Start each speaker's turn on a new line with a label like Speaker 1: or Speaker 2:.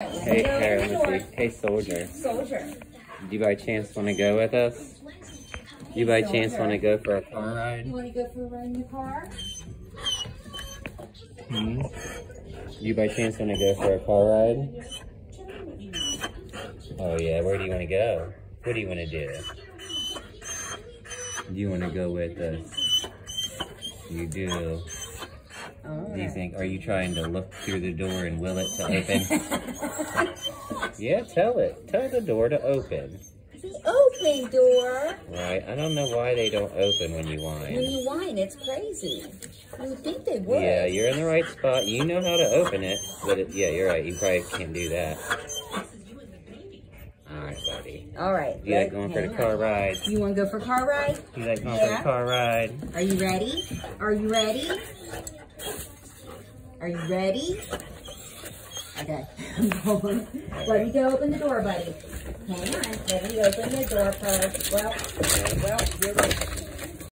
Speaker 1: Hey, here, let me see. Hey, soldier.
Speaker 2: Soldier.
Speaker 1: Do you by chance want to go with us? Do you by chance want to go for a car ride?
Speaker 2: You want to go for a ride in the car?
Speaker 1: Hmm? Do you by chance want to go for a car ride? Oh yeah, where do you want to go? What do you want to do? Do you want to go with us? You do. Do you think, are you trying to look through the door and will it to open? yeah, tell it. Tell the door to open.
Speaker 2: The open door.
Speaker 1: Right, I don't know why they don't open when you whine.
Speaker 2: When you whine, it's crazy. You think they would.
Speaker 1: Yeah, you're in the right spot. You know how to open it, but it, yeah, you're right. You probably can't do that. All right, buddy.
Speaker 2: All right.
Speaker 1: You like going for the car
Speaker 2: on.
Speaker 1: ride?
Speaker 2: You want to go for a car ride?
Speaker 1: You like going for
Speaker 2: Yeah.
Speaker 1: the car ride?
Speaker 2: Are you ready? Are you ready? Are you ready? Okay. Let me go open the door, buddy. Hang on. Let me open the door first. Well, well.